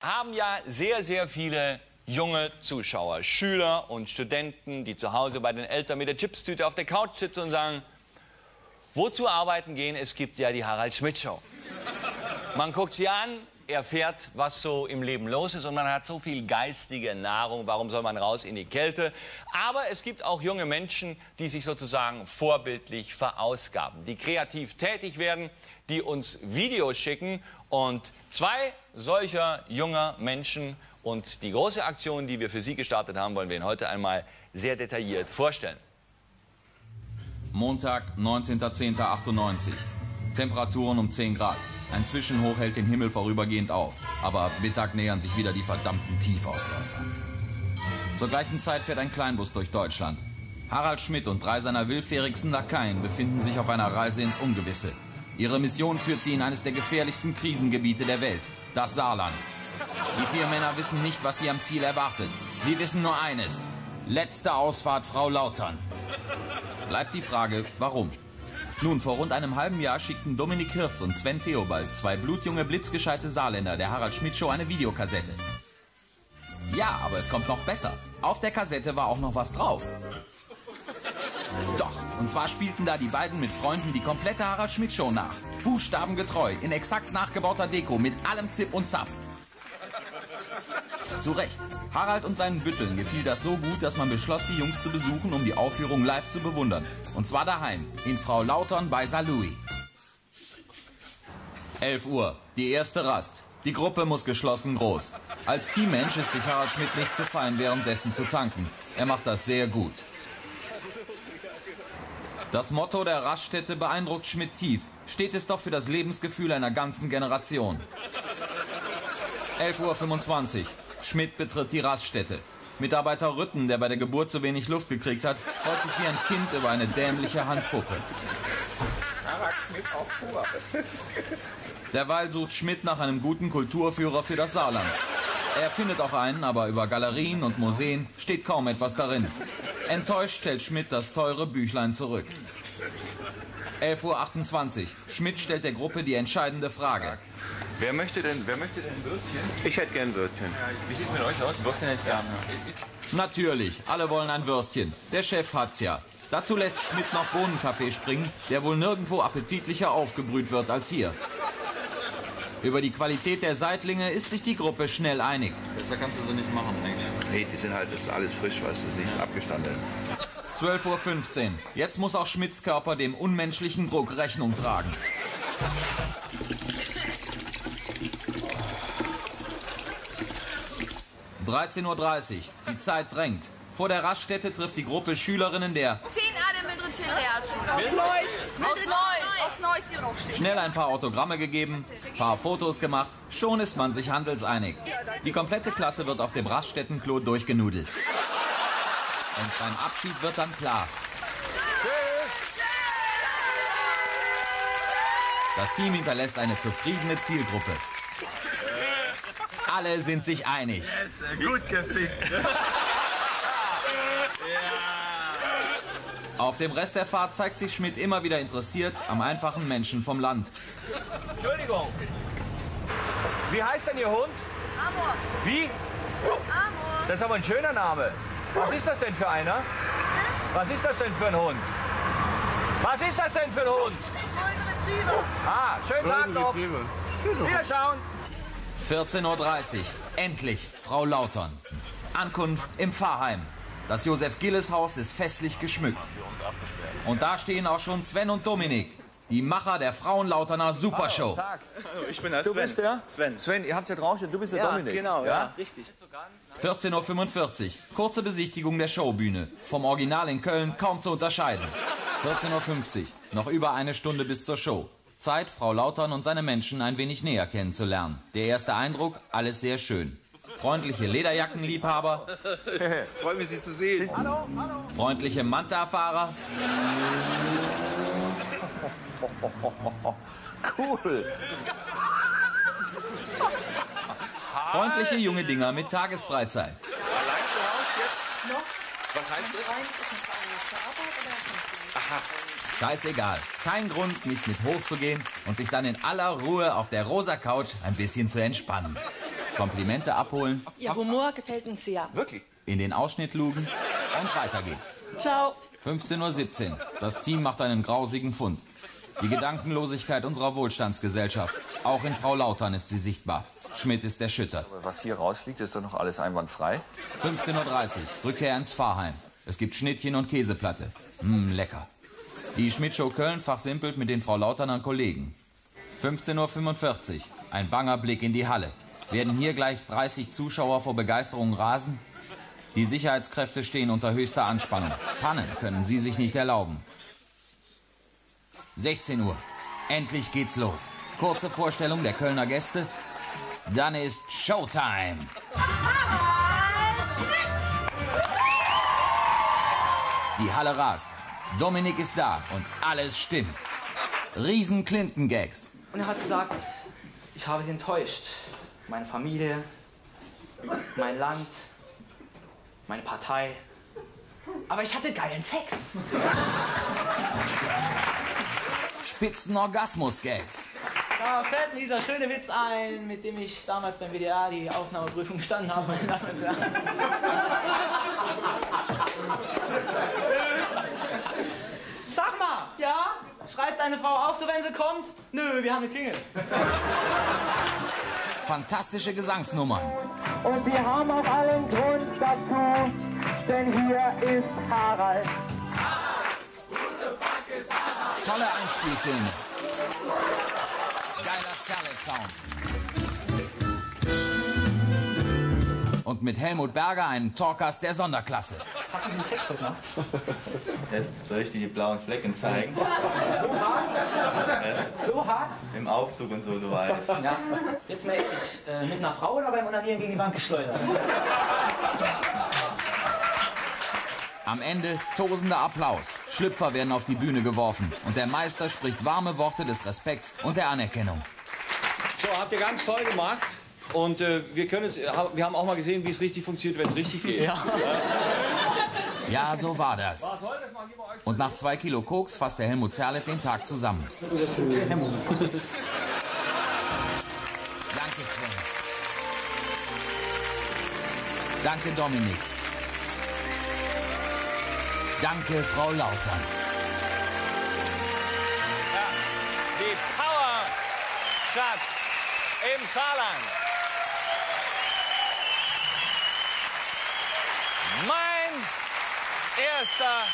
haben ja sehr, sehr viele junge Zuschauer, Schüler und Studenten, die zu Hause bei den Eltern mit der Chipstüte auf der Couch sitzen und sagen, wozu arbeiten gehen? Es gibt ja die Harald Schmidt Show. Man guckt sie an, erfährt, was so im Leben los ist und man hat so viel geistige Nahrung. Warum soll man raus in die Kälte? Aber es gibt auch junge Menschen, die sich sozusagen vorbildlich verausgaben, die kreativ tätig werden, die uns Videos schicken und zwei solcher junger Menschen und die große Aktion, die wir für Sie gestartet haben, wollen wir Ihnen heute einmal sehr detailliert vorstellen. Montag, 19.10.98. Temperaturen um 10 Grad. Ein Zwischenhoch hält den Himmel vorübergehend auf. Aber ab Mittag nähern sich wieder die verdammten Tiefausläufer. Zur gleichen Zeit fährt ein Kleinbus durch Deutschland. Harald Schmidt und drei seiner willfährigsten Lakaien befinden sich auf einer Reise ins Ungewisse. Ihre Mission führt sie in eines der gefährlichsten Krisengebiete der Welt, das Saarland. Die vier Männer wissen nicht, was sie am Ziel erwartet. Sie wissen nur eines. Letzte Ausfahrt Frau Lautern. Bleibt die Frage, warum? Nun, vor rund einem halben Jahr schickten Dominik Hirz und Sven Theobald, zwei blutjunge, blitzgescheite Saarländer, der Harald Schmidt Show eine Videokassette. Ja, aber es kommt noch besser. Auf der Kassette war auch noch was drauf. Doch, und zwar spielten da die beiden mit Freunden die komplette Harald Schmidt Show nach. Buchstabengetreu, in exakt nachgebauter Deko, mit allem Zip und Zap. Zu Recht. Harald und seinen Bütteln gefiel das so gut, dass man beschloss, die Jungs zu besuchen, um die Aufführung live zu bewundern. Und zwar daheim, in Frau Lautern bei Saarlouis. 11 Uhr, die erste Rast. Die Gruppe muss geschlossen groß. Als Teammensch ist sich Harald Schmidt nicht zu fein, währenddessen zu tanken. Er macht das sehr gut. Das Motto der Raststätte beeindruckt Schmidt tief. Steht es doch für das Lebensgefühl einer ganzen Generation. 11.25 Uhr. Schmidt betritt die Raststätte. Mitarbeiter Rütten, der bei der Geburt zu wenig Luft gekriegt hat, freut sich wie ein Kind über eine dämliche Handpuppe. Derweil sucht Schmidt nach einem guten Kulturführer für das Saarland. Er findet auch einen, aber über Galerien und Museen steht kaum etwas darin. Enttäuscht stellt Schmidt das teure Büchlein zurück. 11.28 Uhr. Schmidt stellt der Gruppe die entscheidende Frage. Wer möchte denn, wer möchte denn Würstchen? Ich hätte gern Würstchen. Wie sieht's mit euch aus? Würstchen hätte ich gern. Natürlich, alle wollen ein Würstchen. Der Chef hat's ja. Dazu lässt Schmidt noch Bohnenkaffee springen, der wohl nirgendwo appetitlicher aufgebrüht wird als hier. Über die Qualität der Seitlinge ist sich die Gruppe schnell einig. Besser kannst du sie nicht machen, eigentlich. Nee, die sind halt, das ist alles frisch, weißt du, das ist nicht abgestanden. 12.15 Uhr. Jetzt muss auch Schmidts Körper dem unmenschlichen Druck Rechnung tragen. ...13.30 Uhr. Die Zeit drängt. Vor der Raststätte trifft die Gruppe Schülerinnen der 10 A der Mildred Realschule. Aus Neuss. Aus Neuss. Aus Neuss hier. Schnell ein paar Autogramme gegeben, paar Fotos gemacht, schon ist man sich handelseinig. Die komplette Klasse wird auf dem Raststättenklo durchgenudelt. Und beim Abschied wird dann klar. Das Team hinterlässt eine zufriedene Zielgruppe. Alle sind sich einig. Gut gefickt. Auf dem Rest der Fahrt zeigt sich Schmidt immer wieder interessiert am einfachen Menschen vom Land. Entschuldigung. Wie heißt denn Ihr Hund? Amor. Wie? Amor. Das ist aber ein schöner Name. Was ist das denn für einer? Was ist das denn für ein Hund? Was ist das denn für ein Hund? Golden Retriever. Ah, schönen Tag noch. Wiederschauen. 14.30 Uhr. Endlich, Frau Lautern. Ankunft im Pfarrheim. Das Josef Gilles Haus ist festlich geschmückt. Und da stehen auch schon Sven und Dominik, die Macher der Frauenlauterner Supershow. Tag. Ich bin der Du Sven. bist der? Sven. Sven, ihr habt ja draufstehen, du bist der Ja, Dominik. genau, ja, richtig. 14.45 Uhr. Kurze Besichtigung der Showbühne. Vom Original in Köln kaum zu unterscheiden. 14.50 Uhr. Noch über eine Stunde bis zur Show. Zeit, Frau Lautern und seine Menschen ein wenig näher kennenzulernen. Der erste Eindruck, alles sehr schön. Freundliche Lederjackenliebhaber, Freue mich, Sie zu sehen. freundliche Manta-Fahrer, Cool. freundliche junge Dinger mit Tagesfreizeit. Allein zu Hause jetzt? Was heißt das? Scheißegal. Kein Grund, nicht mit hochzugehen und sich dann in aller Ruhe auf der rosa Couch ein bisschen zu entspannen. Komplimente abholen, Ihr Humor gefällt uns sehr. Wirklich? in den Ausschnitt lugen und weiter geht's. Ciao. 15.17 Uhr. Das Team macht einen grausigen Fund. Die Gedankenlosigkeit unserer Wohlstandsgesellschaft. Auch in Frau Lautern ist sie sichtbar. Schmidt ist erschüttert. Was hier rausfliegt, ist doch noch alles einwandfrei. 15.30 Uhr. Rückkehr ins Pfarrheim. Es gibt Schnittchen und Käseplatte. Mmm, lecker. Die Schmidt-Show Köln fachsimpelt mit den Frau Lauterner Kollegen. 15.45 Uhr. Ein banger Blick in die Halle. Werden hier gleich 30 Zuschauer vor Begeisterung rasen? Die Sicherheitskräfte stehen unter höchster Anspannung. Pannen können sie sich nicht erlauben. 16 Uhr. Endlich geht's los. Kurze Vorstellung der Kölner Gäste. Dann ist Showtime. Die Halle rast. Dominik ist da und alles stimmt. Riesen Clinton-Gags. Und er hat gesagt, ich habe sie enttäuscht. Meine Familie, mein Land, meine Partei. Aber ich hatte geilen Sex. Spitzen Orgasmus-Gags. Da fällt mir dieser schöne Witz ein, mit dem ich damals beim WDR die Aufnahmeprüfung bestanden habe, meine Damen und Herren. Sag mal, ja? Schreit deine Frau auch so, wenn sie kommt? Nö, wir haben eine Klingel. Fantastische Gesangsnummern. Und wir haben auch allen Grund dazu, denn hier ist Harald. Tolle Einspielfilme. Geiler Zerlet-Sound. Und mit Helmut Berger einen Talkast der Sonderklasse. Hatten Sie Sex heute Nacht? Soll ich dir die blauen Flecken zeigen? So hart? Im Aufzug und so, du weißt. Ja. Jetzt mal ehrlich, äh, mit einer Frau oder beim Onanieren gegen die Wand geschleudert? Am Ende tosender Applaus. Schlüpfer werden auf die Bühne geworfen. Und der Meister spricht warme Worte des Respekts und der Anerkennung. So, habt ihr ganz toll gemacht. Und äh, wir, können es, wir haben auch mal gesehen, wie es richtig funktioniert, wenn es richtig geht. Ja. Ja, so war das. Und nach zwei Kilo Koks fasst der Helmut Zerlett den Tag zusammen. Danke, Sven. Danke, Dominik. Danke, Frau Lautern. Die Power Stadt im Saarland. Mein erster